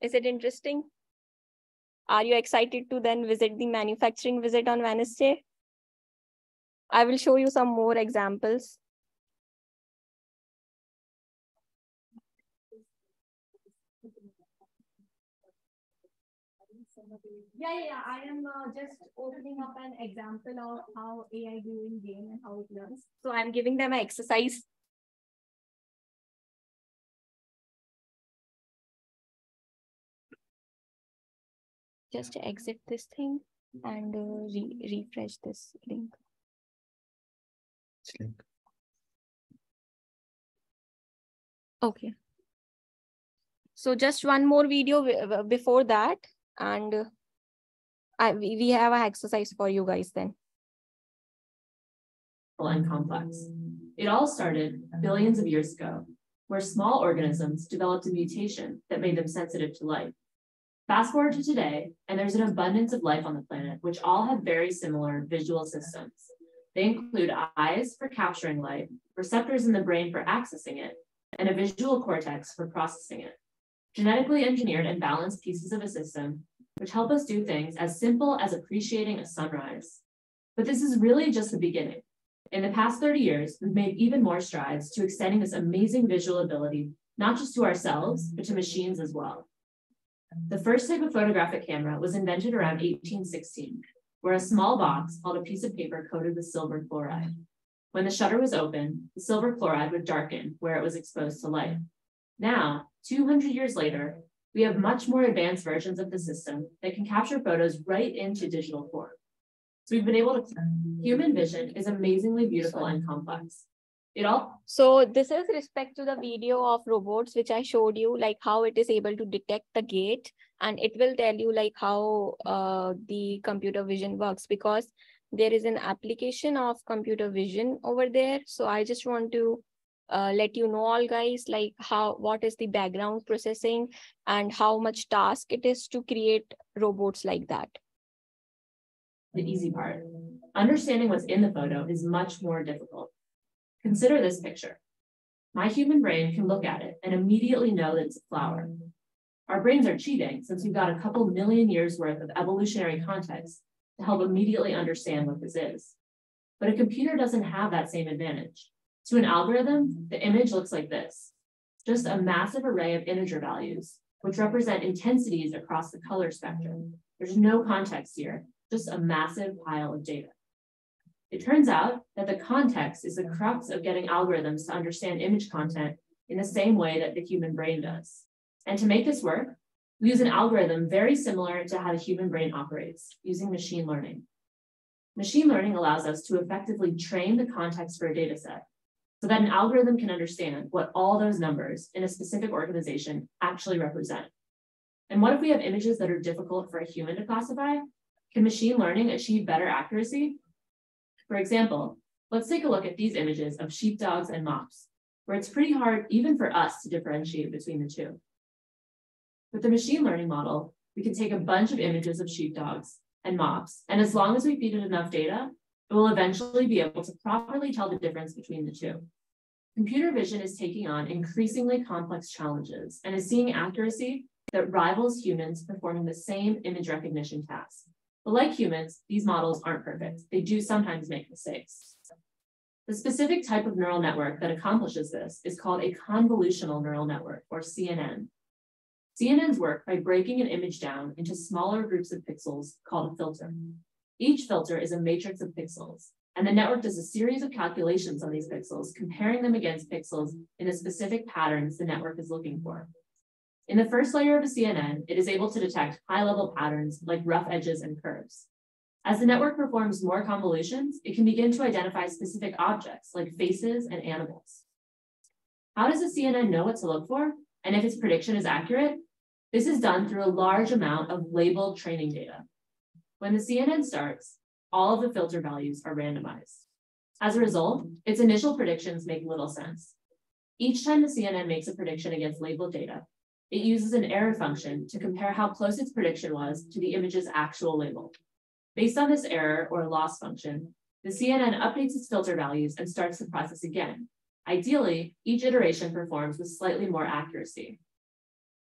Is it interesting? Are you excited to then visit the manufacturing visit on Wednesday? I will show you some more examples. Yeah, yeah. I am uh, just opening up an example of how AI doing game and how it learns. So I'm giving them an exercise. Just exit this thing and uh, re refresh this link. Link. Okay. So just one more video before that and uh, I, we, we have an exercise for you guys then. And complex. It all started billions of years ago, where small organisms developed a mutation that made them sensitive to light. Fast forward to today, and there's an abundance of life on the planet, which all have very similar visual systems. They include eyes for capturing light, receptors in the brain for accessing it, and a visual cortex for processing it. Genetically engineered and balanced pieces of a system, which help us do things as simple as appreciating a sunrise. But this is really just the beginning. In the past 30 years, we've made even more strides to extending this amazing visual ability, not just to ourselves, but to machines as well. The first type of photographic camera was invented around 1816, where a small box held a piece of paper coated with silver chloride. When the shutter was open, the silver chloride would darken where it was exposed to light. Now, 200 years later, we have much more advanced versions of the system that can capture photos right into digital form. So we've been able to, human vision is amazingly beautiful and complex. It all. So this is respect to the video of robots, which I showed you, like how it is able to detect the gate and it will tell you like how uh, the computer vision works because there is an application of computer vision over there. So I just want to uh, let you know all guys like how what is the background processing and how much task it is to create robots like that the easy part understanding what's in the photo is much more difficult consider this picture. My human brain can look at it and immediately know that it's a flower. Our brains are cheating since we've got a couple million years worth of evolutionary context to help immediately understand what this is. But a computer doesn't have that same advantage. To an algorithm, the image looks like this, just a massive array of integer values, which represent intensities across the color spectrum. There's no context here, just a massive pile of data. It turns out that the context is the mm-hmm. crux of getting algorithms to understand image content in the same way that the human brain does. And to make this work, we use an algorithm very similar to how the human brain operates, using machine learning. Machine learning allows us to effectively train the context for a data set so that an algorithm can understand what all those numbers in a specific organization actually represent. And what if we have images that are difficult for a human to classify? Can machine learning achieve better accuracy? For example, let's take a look at these images of sheepdogs and mops, where it's pretty hard even for us to differentiate between the two. With the machine learning model, we can take a bunch of images of sheepdogs and mops, and as long as we feed it enough data, it will eventually be able to properly tell the difference between the two. Computer vision is taking on increasingly complex challenges and is seeing accuracy that rivals humans performing the same image recognition tasks. But like humans, these models aren't perfect. They do sometimes make mistakes. The specific type of neural network that accomplishes this is called a convolutional neural network, or CNN. CNNs work by breaking an image down into smaller groups of pixels called a filter. Each filter is a matrix of pixels, and the network does a series of calculations on these pixels, comparing them against pixels in the specific patterns the network is looking for. In the first layer of a CNN, it is able to detect high-level patterns like rough edges and curves. As the network performs more convolutions, it can begin to identify specific objects like faces and animals. How does a CNN know what to look for and if its prediction is accurate? This is done through a large amount of labeled training data. When the CNN starts, all of the filter values are randomized. As a result, its initial predictions make little sense. Each time the CNN makes a prediction against labeled data, it uses an error function to compare how close its prediction was to the image's actual label. Based on this error or loss function, the CNN updates its filter values and starts the process again. Ideally, each iteration performs with slightly more accuracy.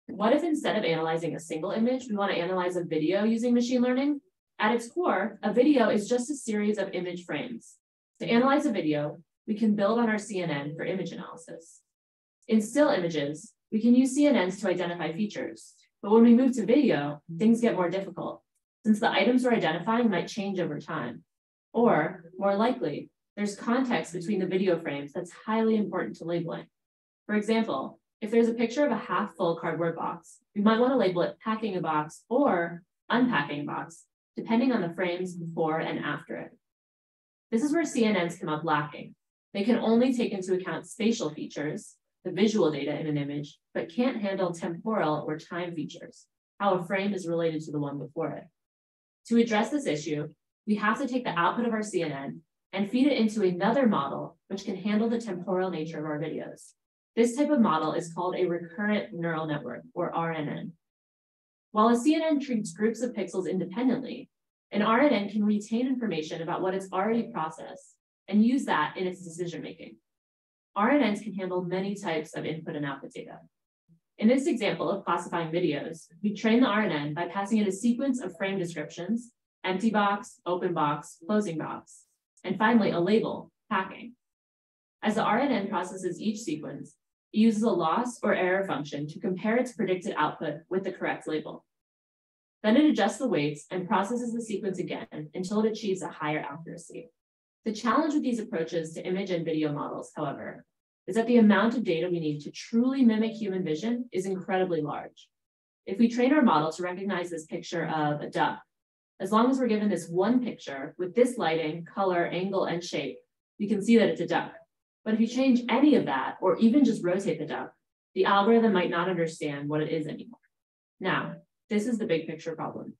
What if instead of analyzing a single image, we want to analyze a video using machine learning? At its core, a video is just a series of image frames. To analyze a video, we can build on our CNN for image analysis. In still images, we can use CNNs to identify features, but when we move to video, things get more difficult since the items we're identifying might change over time. Or, more likely, there's context between the video frames that's highly important to labeling. For example, if there's a picture of a half full cardboard box, we might want to label it packing a box or unpacking a box, depending on the frames before and after it. This is where CNNs come up lacking. They can only take into account spatial features, the visual data in an image, but can't handle temporal or time features, how a frame is related to the one before it. To address this issue, we have to take the output of our CNN and feed it into another model, which can handle the temporal nature of our videos. This type of model is called a recurrent neural network, or RNN. While a CNN treats groups of pixels independently, an RNN can retain information about what it's already processed and use that in its decision-making. RNNs can handle many types of input and output data. In this example of classifying videos, we train the RNN by passing it a sequence of frame descriptions, empty box, open box, closing box, and finally a label, packing. As the RNN processes each sequence, it uses a loss or error function to compare its predicted output with the correct label. Then it adjusts the weights and processes the sequence again until it achieves a higher accuracy. The challenge with these approaches to image and video models, however, is that the amount of data we need to truly mimic human vision is incredibly large. If we train our model to recognize this picture of a duck, as long as we're given this one picture with this lighting, color, angle, and shape, we can see that it's a duck. But if you change any of that, or even just rotate the duck, the algorithm might not understand what it is anymore. Now, this is the big picture problem.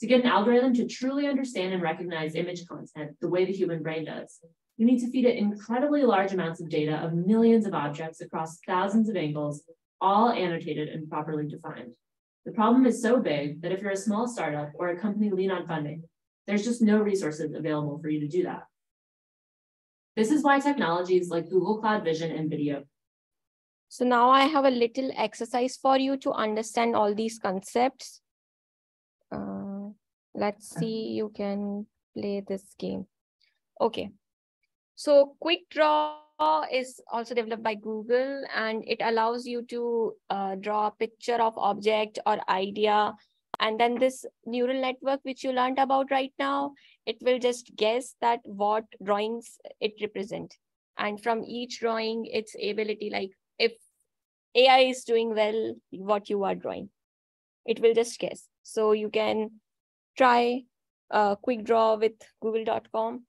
To get an algorithm to truly understand and recognize image content the way the human brain does, you need to feed it incredibly large amounts of data of millions of objects across thousands of angles, all annotated and properly defined. The problem is so big that if you're a small startup or a company lean on funding, there's just no resources available for you to do that. This is why technologies like Google Cloud Vision and Video. So now I have a little exercise for you to understand all these concepts. Uh, let's see, you can play this game. Okay. So Quick Draw is also developed by Google and it allows you to uh, draw a picture of object or idea and then this neural network, which you learned about right now, it will just guess that what drawings it represent. And from each drawing, its ability, like if AI is doing well, what you are drawing, it will just guess. So you can try a quick draw with google.com.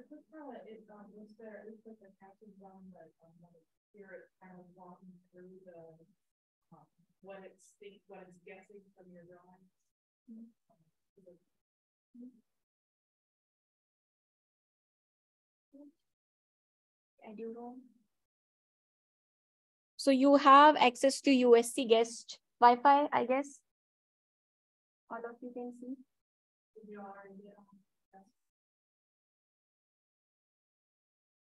The quick draw, it, um, was there, is like a passage on the, like, here it's kind of walking through the, um, what it's think, what it's guessing from your drawings? So you have access to USC guest Wi-Fi, I guess. All of you can see.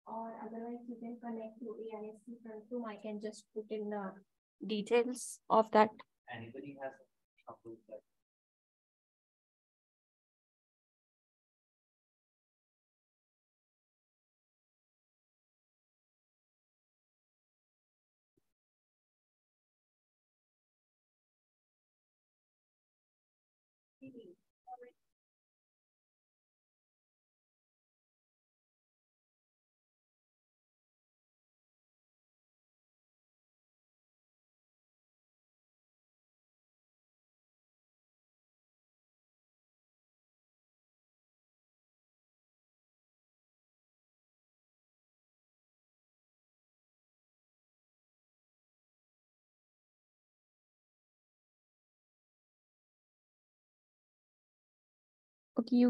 or otherwise you can connect to AISC front room. I can just put in the details of that. Anybody has approved that? Thank you.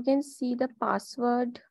Can see the password.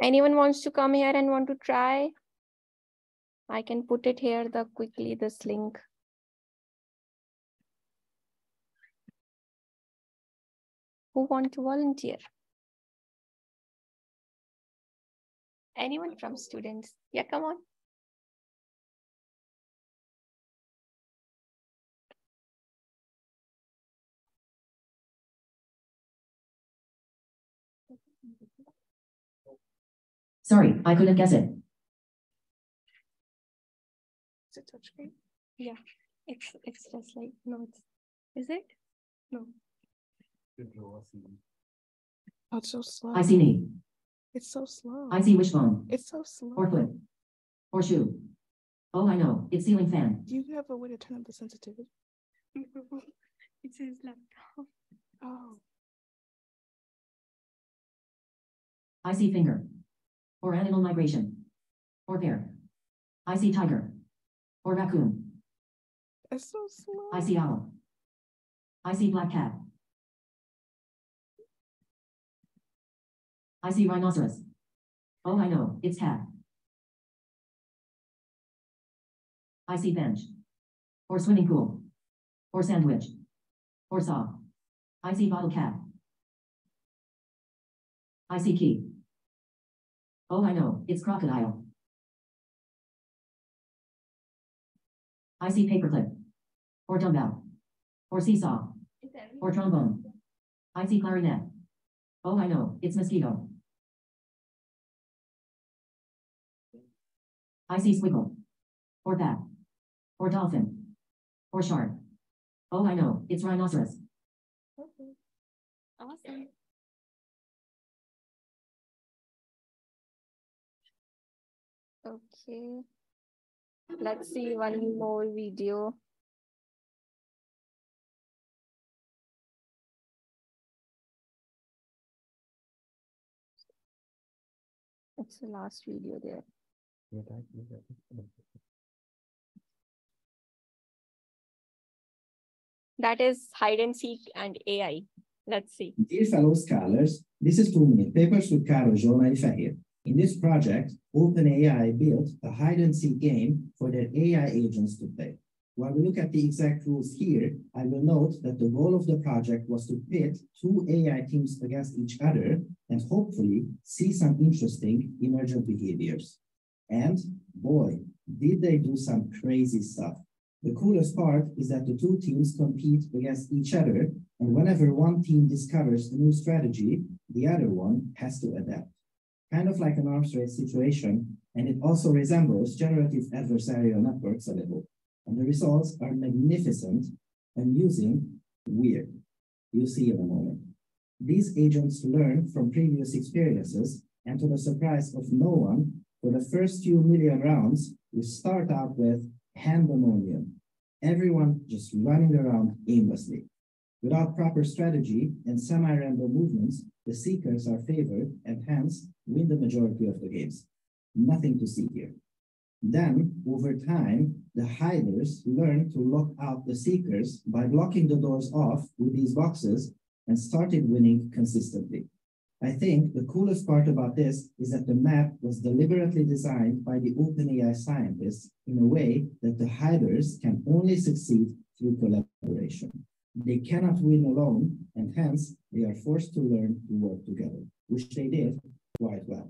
Anyone wants to come here and want to try? I can put it here the quickly this link. Who want to volunteer? Anyone from students? Yeah, come on. Sorry, I couldn't guess it. Is it touchscreen? Yeah, it's it's just like no, it's is it? No. Oh, it's so slow. I see knee. It's so slow. I see wishbone. It's so slow. Or foot. Or shoe. Oh, I know. It's ceiling fan. Do you have a way to turn up the sensitivity? (laughs) it says laptop. Oh. I see finger. Or animal migration. Or bear. I see tiger. Or raccoon. It's so slow. I see owl. I see black cat. I see rhinoceros. Oh, I know. It's cat. I see bench. Or swimming pool. Or sandwich. Or saw. I see bottle cap. I see key. Oh, I know. It's crocodile. I see paperclip. Or dumbbell. Or seesaw. Or trombone. I see clarinet. Oh, I know. It's mosquito. I see squiggle. Or bat. Or dolphin. Or shark. Oh, I know. It's rhinoceros. Okay. Awesome. Okay. Let's see one more video. It's the last video there. That is hide and seek and AI. Let's see. Dear fellow scholars, this is two minute papers with Károly Zsolnai-Fehér. In this project, OpenAI built a hide and seek game for their AI agents to play. While we look at the exact rules here, I will note that the goal of the project was to pit two AI teams against each other and hopefully see some interesting emergent behaviors. And boy, did they do some crazy stuff. The coolest part is that the two teams compete against each other, and whenever one team discovers a new strategy, the other one has to adapt. Kind of like an arms race situation, and it also resembles generative adversarial networks a little. And the results are magnificent, amusing, weird. You'll see in a moment. These agents learn from previous experiences, and to the surprise of no one, for the first few million rounds, we start out with pandemonium. Everyone just running around aimlessly. Without proper strategy and semi-random movements, the seekers are favored and hence win the majority of the games. Nothing to see here. Then, over time, the hiders learn to lock out the seekers by blocking the doors off with these boxes and started winning consistently. I think the coolest part about this is that the map was deliberately designed by the OpenAI scientists in a way that the hiders can only succeed through collaboration. They cannot win alone, and hence they are forced to learn to work together, which they did quite well.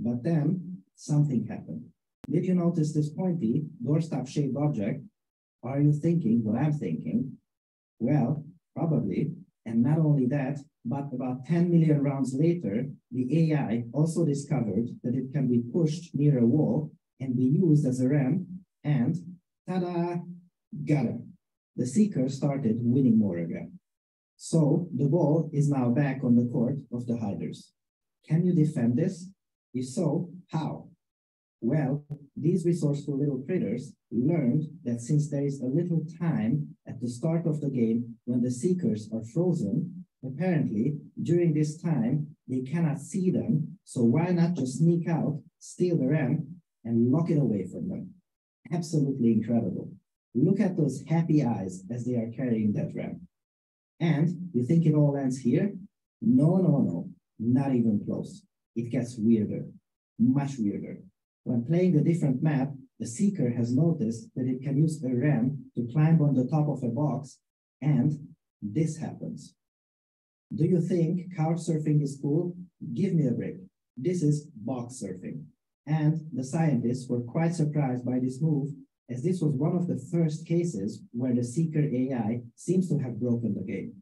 But then something happened. Did you notice this pointy doorstop shaped object? Are you thinking what I'm thinking? Well, probably. And not only that, but about 10 million rounds later, the AI also discovered that it can be pushed near a wall and be used as a ramp, and ta-da, got him the seeker started winning more again. So the ball is now back on the court of the hiders. Can you defend this? If so, how? Well, these resourceful little critters learned that since there is a little time at the start of the game when the seekers are frozen, apparently during this time they cannot see them, so why not just sneak out, steal the ramp, and lock it away from them? Absolutely incredible. Look at those happy eyes as they are carrying that ramp. And you think it all ends here? No, no, no, not even close. It gets weirder, much weirder. When playing a different map, the seeker has noticed that it can use a ramp to climb on the top of a box, and this happens. Do you think couch surfing is cool? Give me a break. This is box surfing. And the scientists were quite surprised by this move as this was one of the first cases where the seeker AI seems to have broken the game.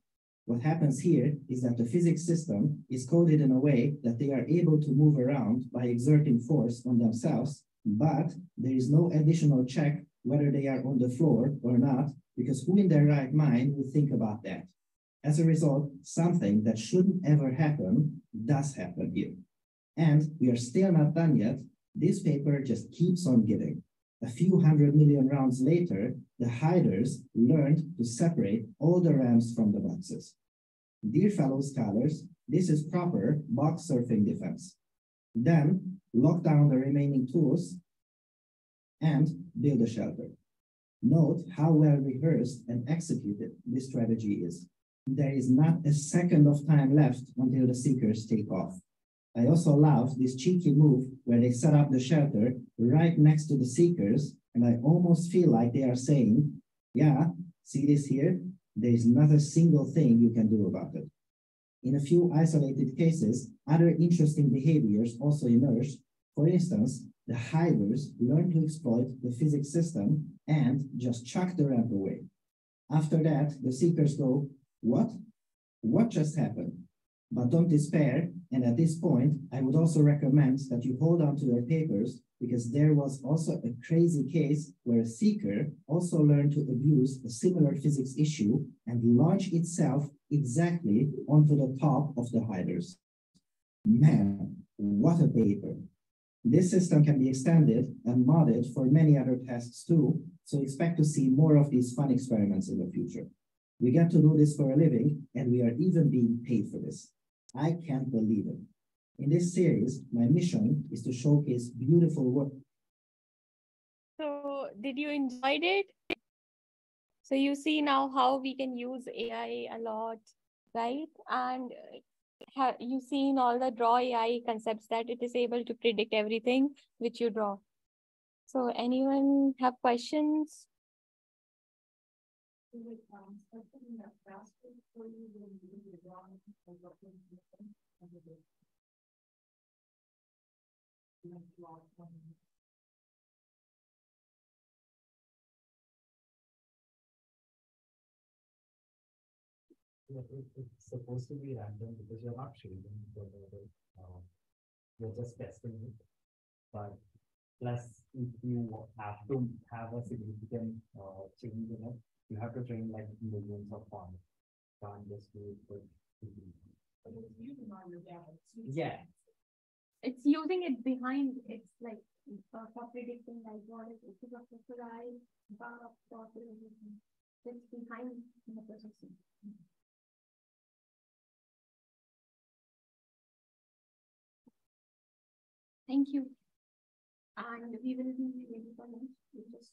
What happens here is that the physics system is coded in a way that they are able to move around by exerting force on themselves, but there is no additional check whether they are on the floor or not, because who in their right mind would think about that? As a result, something that shouldn't ever happen does happen here. And we are still not done yet. This paper just keeps on giving. A few hundred million rounds later, the hiders learned to separate all the rams from the boxes. Dear fellow scholars, this is proper box surfing defense. Then lock down the remaining tools and build a shelter. Note how well rehearsed and executed this strategy is. There is not a second of time left until the seekers take off. I also love this cheeky move where they set up the shelter right next to the seekers, and I almost feel like they are saying, yeah, see this here? There is not a single thing you can do about it. In a few isolated cases, other interesting behaviors also emerge. For instance, the hivers learn to exploit the physics system and just chuck the ramp away. After that, the seekers go, what? What just happened? But don't despair. And at this point, I would also recommend that you hold on to your papers because there was also a crazy case where a seeker also learned to abuse a similar physics issue and launch itself exactly onto the top of the hiders. Man, what a paper. This system can be extended and modded for many other tasks too, so expect to see more of these fun experiments in the future. We get to do this for a living, and we are even being paid for this. I can't believe it. In this series, my mission is to showcase beautiful work. So did you enjoy it? So you see now how we can use AI a lot, right? And uh, have you seen all the draw AI concepts that it is able to predict everything which you draw. So anyone have questions? It's supposed to be random because you're not shading the, you're just testing it. But Plus, if you have to have a significant uh, change in it, you have to train like millions of farms. Can't just do it with. But it's using on your data. too. Yeah. It's using it behind, it's like, uh, for predicting like what is, it is a pressurized, bar of thought, it's behind the processing. Thank you. And we will be ready for lunch. We just.